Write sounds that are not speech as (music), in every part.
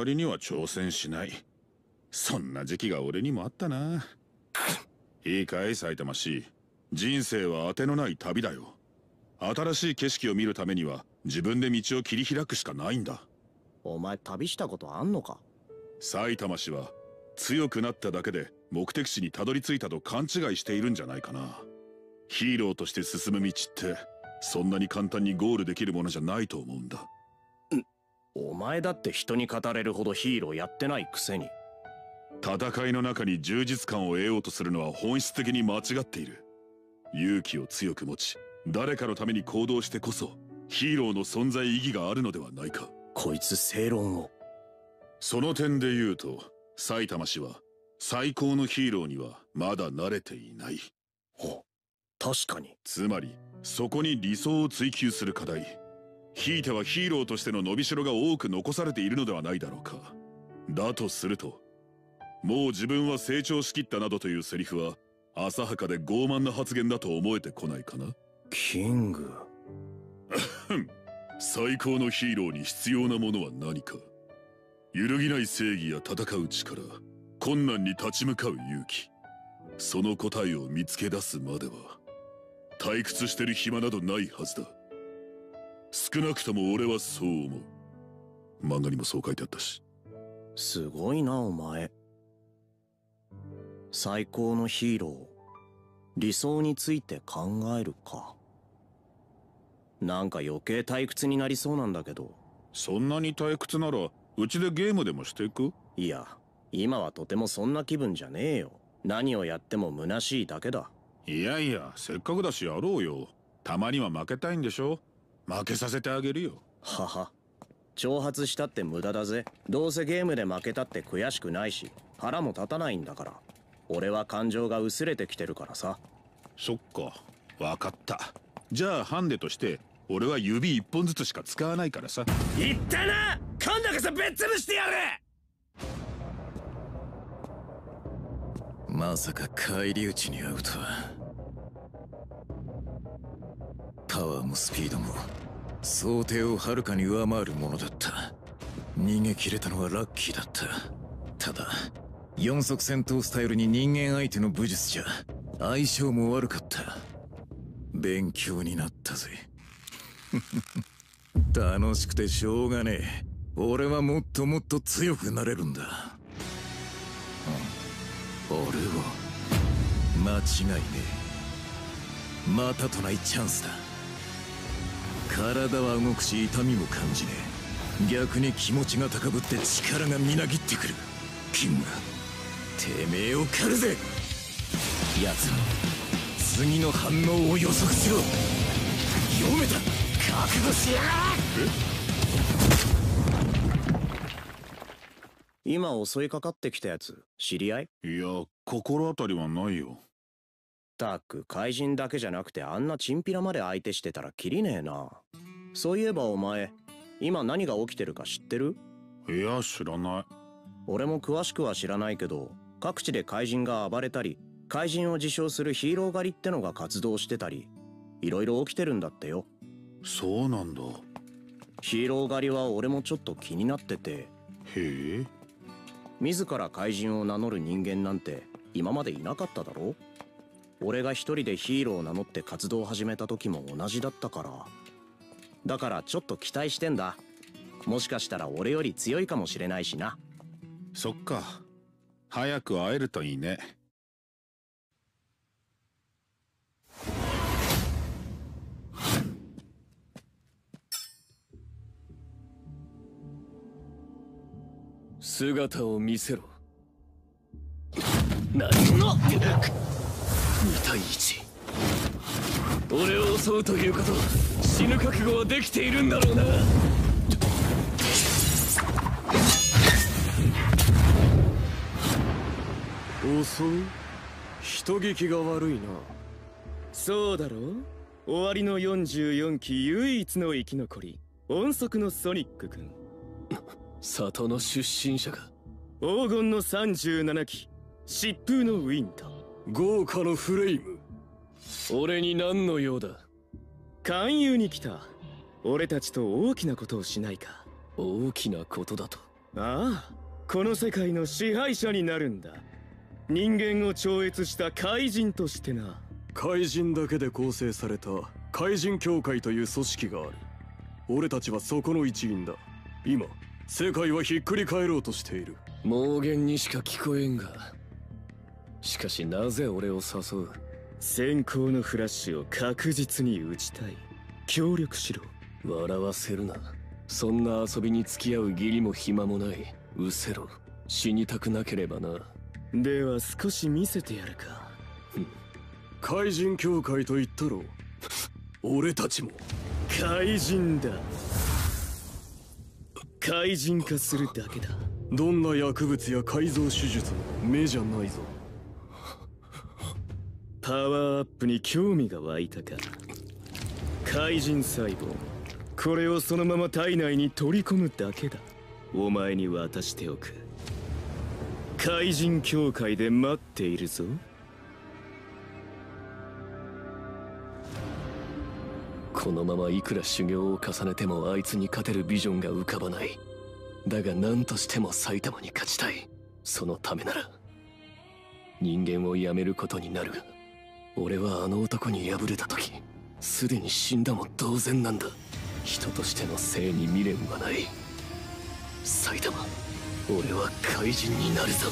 割には挑戦しない。そんな時期が俺にもあったな。いいかい埼玉市。人生は当てのない旅だよ。新しい景色を見るためには自分で道を切り開くしかないんだ。お前旅したことあんのか？埼玉市は強くなっただけで目的地にたどり着いたと勘違いしているんじゃないかな。ヒーローとして進む道ってそんなに簡単にゴールできるものじゃないと思うんだお前だって人に語れるほどヒーローやってないくせに。戦いの中に充実感を得ようとするのは本質的に間違っている。勇気を強く持ち誰かのために行動してこそヒーローの存在意義があるのではないか。こいつ正論を。その点で言うと埼玉市は最高のヒーローにはまだ慣れていない。ほ確かに。つまりそこに理想を追求する課題ひいてはヒーローとしての伸びしろが多く残されているのではないだろうか。だとするともう自分は成長しきったなどというセリフは浅はかで傲慢な発言だと思えてこないかな。キング。最高のヒーローに必要なものは何か。揺るぎない正義や戦う力困難に立ち向かう勇気。その答えを見つけ出すまでは退屈してる暇などないはずだ少なくとも俺はそう思う。漫画にもそう書いてあったし。すごいなお前。最高のヒーロー理想について考えるか。なんか余計退屈になりそうなんだけど。そんなに退屈ならうちでゲームでもしていく？いや今はとてもそんな気分じゃねえよ。何をやっても虚しいだけだ。いやいやせっかくだしやろうよ。たまには負けたいんでしょ？負けさせてあげるよ。はは。挑発したって無駄だぜ。どうせゲームで負けたって悔しくないし腹も立たないんだから。俺は感情が薄れてきてるからさ。そっか。分かった。じゃあハンデとして俺は指一本ずつしか使わないからさ。言ったな！今度こそぶっ潰してやる！まさか返り討ちに遭うとはパワーもスピードも想定をはるかに上回るものだった。逃げ切れたのはラッキーだった。ただ四足戦闘スタイルに人間相手の武術じゃ相性も悪かった。勉強になったぜ。(laughs) 楽しくてしょうがねえ。俺はもっともっと強くなれるんだ、俺は間違いねえ。またとないチャンスだ。体は動くし痛みも感じねえ。逆に気持ちが高ぶって力がみなぎってくる。キングてめえを狩るぜ。奴の次の反応を予測しろ。読めた。覚悟しやが今襲いかかってきたやつ知り合い？いや心当たりはないよたく怪人だけじゃなくてあんなチンピラまで相手してたらキリねえな。そういえばお前今何が起きてるか知ってる？いや知らない。俺も詳しくは知らないけど各地で怪人が暴れたり怪人を自称するヒーロー狩りってのが活動してたりいろいろ起きてるんだってよ。そうなんだ。ヒーロー狩りは俺もちょっと気になってて。へえ。自ら怪人を名乗る人間なんて今までいなかっただろ？俺が一人でヒーローを名乗って活動を始めた時も同じだったから。だからちょっと期待してんだ。もしかしたら俺より強いかもしれないしな。そっか。早く会えるといいね。姿を見せろ。何？の2対1俺を襲うということ死ぬ覚悟はできているんだろうな。襲う人聞きが悪いな。そうだろ終わりの44期唯一の生き残り音速のソニック君 (laughs) 里の出身者か。黄金の37期疾風のウィンター豪華のフレイム。俺に何の用だ？勧誘に来た。俺たちと大きなことをしないか。大きなことだと。ああこの世界の支配者になるんだ。人間を超越した怪人としてな。怪人だけで構成された怪人協会という組織がある。俺たちはそこの一員だ。今世界はひっくり返ろうとしている。妄言にしか聞こえんがしかしなぜ俺を誘う？先行のフラッシュを確実に打ちたい。協力しろ。笑わせるな。そんな遊びに付き合う義理も暇もない。うせろ。死にたくなければな。では少し見せてやるか。怪人協会と言ったろ。俺たちも。怪人だ。怪人化するだけだ。どんな薬物や改造手術も目じゃないぞパワーアップに興味が湧いたか。怪人細胞これをそのまま体内に取り込むだけだ。お前に渡しておく。怪人協会で待っているぞ。このままいくら修行を重ねてもあいつに勝てるビジョンが浮かばない。だが何としても埼玉に勝ちたい。そのためなら人間をやめることになる。が俺はあの男に敗れた時すでに死んだも同然なんだ。人としての性に未練はない。埼玉俺は怪人になるぞ。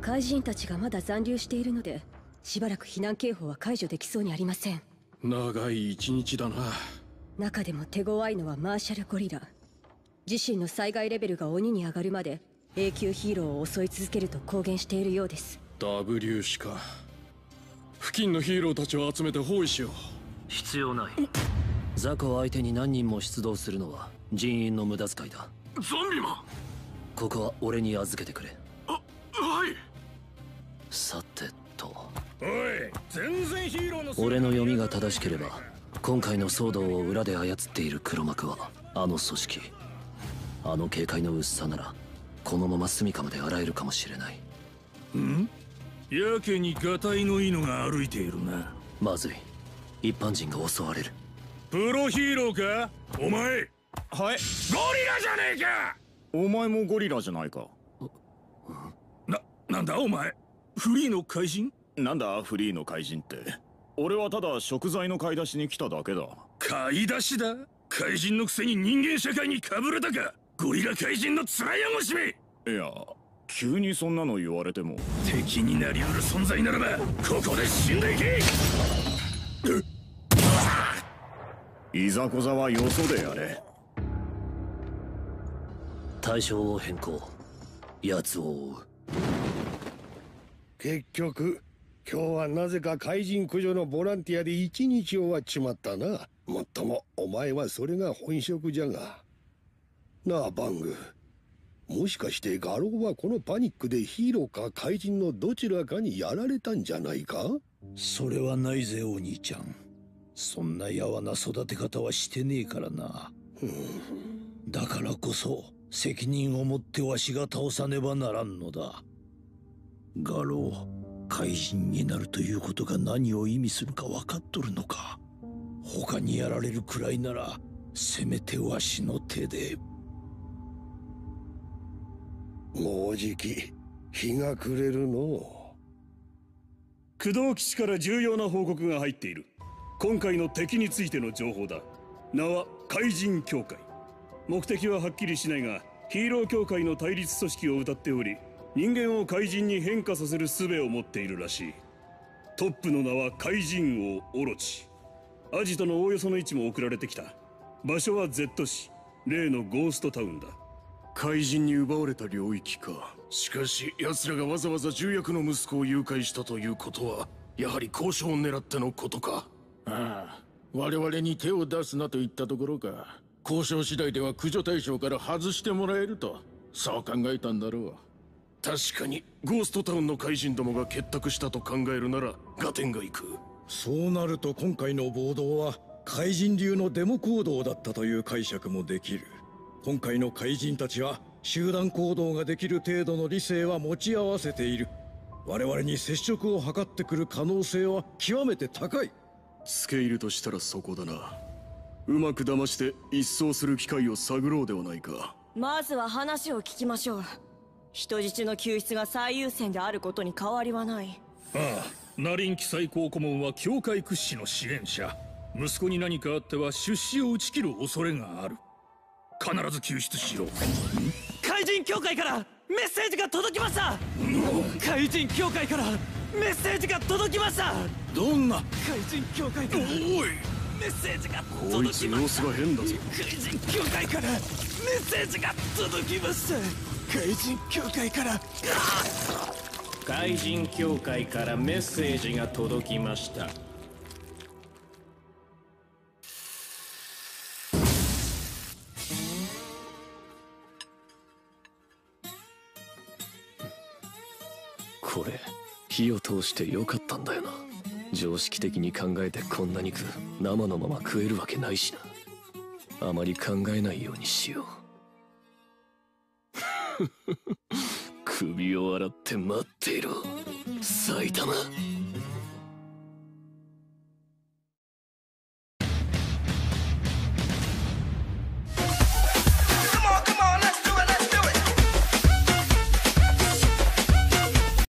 怪人たちがまだ残留しているのでしばらく避難警報は解除できそうにありません。長い一日だな。中でも手強いのはマーシャル・ゴリラ。自身の災害レベルが鬼に上がるまで永久ヒーローを襲い続けると公言しているようです W しか。付近のヒーローたちを集めて包囲しよう。必要ない。雑魚相手に何人も出動するのは人員の無駄遣いだ。ゾンビマンここは俺に預けてくれ。はい。さてと。おい全然ヒーローの俺の読みが正しければ今回の騒動を裏で操っている黒幕はあの組織。あの警戒の薄さならこのまま住処まで洗えるかもしれないやけにガタイのいいのが歩いているな。まずい。一般人が襲われる。プロヒーローか？お前。はい。ゴリラじゃねえか！お前もゴリラじゃないか。な、なんだ？お前。フリーの怪人？なんだ？フリーの怪人って。俺はただ食材の買い出しに来ただけだ。買い出しだ？怪人のくせに人間社会にかぶれたか？ゴリラ怪人の面汚しめいや急にそんなの言われても。敵になりうる存在ならばここで死んでいけ！いざこざはよそでやれ。対象を変更。奴を追う。結局今日はなぜか怪人駆除のボランティアで一日終わっちまったな。もっともお前はそれが本職じゃが。なあバングもしかしてガローはこのパニックでヒーローか怪人のどちらかにやられたんじゃないか？それはないぜお兄ちゃん。そんなやわな育て方はしてねえからな。だからこそ責任を持ってわしが倒さねばならんのだ。ガロー怪人になるということが何を意味するか分かっとるのか。他にやられるくらいならせめてわしの手で。もうじき日が暮れるの。駆動基地から重要な報告が入っている。今回の敵についての情報だ。名は怪人協会。目的ははっきりしないがヒーロー協会の対立組織を謳っており人間を怪人に変化させる術を持っているらしい。トップの名は怪人王オロチ。アジトのおおよその位置も送られてきた。場所は Z 市。例のゴーストタウンだ。怪人に奪われた領域か。しかし奴らがわざわざ重役の息子を誘拐したということはやはり交渉を狙ってのことか。ああ我々に手を出すなと言ったところか。交渉次第では駆除対象から外してもらえるとそう考えたんだろう。確かにゴーストタウンの怪人どもが結託したと考えるなら合点がいく。そうなると今回の暴動は怪人流のデモ行動だったという解釈もできる今回の怪人たちは集団行動ができる程度の理性は持ち合わせている。我々に接触を図ってくる可能性は極めて高い。付け入るとしたらそこだな。うまく騙して一掃する機会を探ろうではないか。まずは話を聞きましょう。人質の救出が最優先であることに変わりはない。ああナリンキ最高顧問は教会屈指の支援者。息子に何かあっては出資を打ち切る恐れがある必ず救出しろ。怪人協会からメッセージが届きました。怪人協会からメッセージが届きました。どんな？怪人協会からおい。メッセージが届きました。つ様子が変だぞ。怪人協会からメッセージが届きました。怪人協会から怪人協会からメッセージが届きました火を通してよかったんだよな。常識的に考えてこんな肉生のまま食えるわけないしな。あまり考えないようにしよう。(laughs) 首を洗って待っていろ。埼玉。